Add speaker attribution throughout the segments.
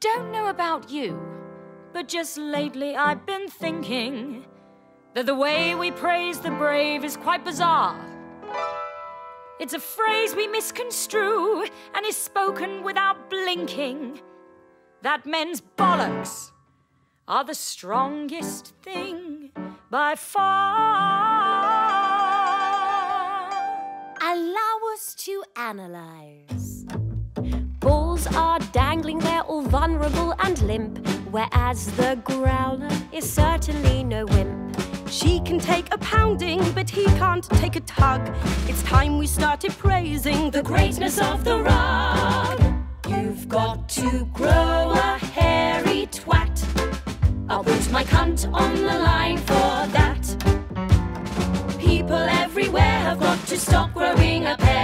Speaker 1: don't know about you, but just lately I've been thinking that the way we praise the brave is quite bizarre. It's a phrase we misconstrue and is spoken without blinking. That men's bollocks are the strongest thing by far.
Speaker 2: Allow us to analyze. Bulls are dangling there all vulnerable and limp, whereas the growler is certainly no wimp.
Speaker 3: She can take a pounding, but he can't take a tug. It's time we started praising the greatness of the rug.
Speaker 4: You've got to grow a hairy twat. I'll put my cunt on the line for that. People everywhere have got to stop growing a pair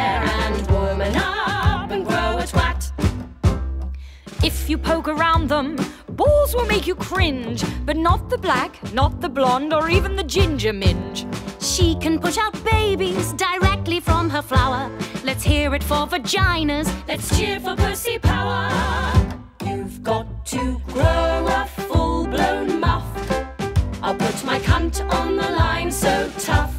Speaker 1: If you poke around them, balls will make you cringe, but not the black, not the blonde, or even the ginger minge.
Speaker 2: She can push out babies directly from her flower. Let's hear it for vaginas.
Speaker 4: Let's cheer for pussy power. You've got to grow a full blown muff. I'll put my cunt on the line so tough.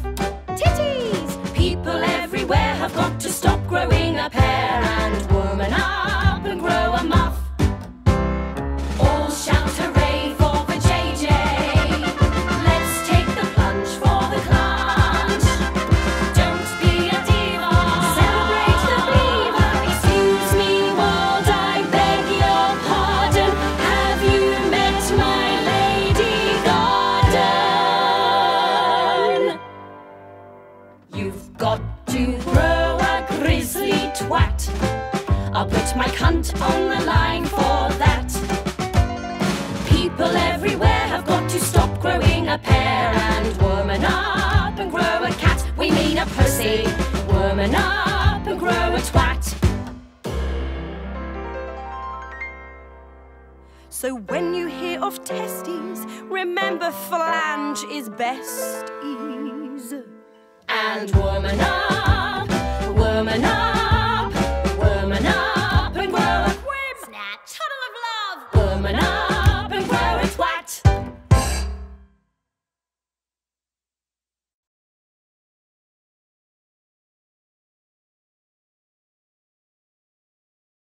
Speaker 2: Titties!
Speaker 4: People everywhere have got to stop growing a pair and woman up and grow a muff. Got to grow a grizzly twat. I'll put my cunt on the line for that. People everywhere have got to stop growing a pair and woman up and grow a cat. We mean a pussy. Woman up and grow a twat.
Speaker 3: So when you hear of testes, remember flange is besties.
Speaker 4: And woman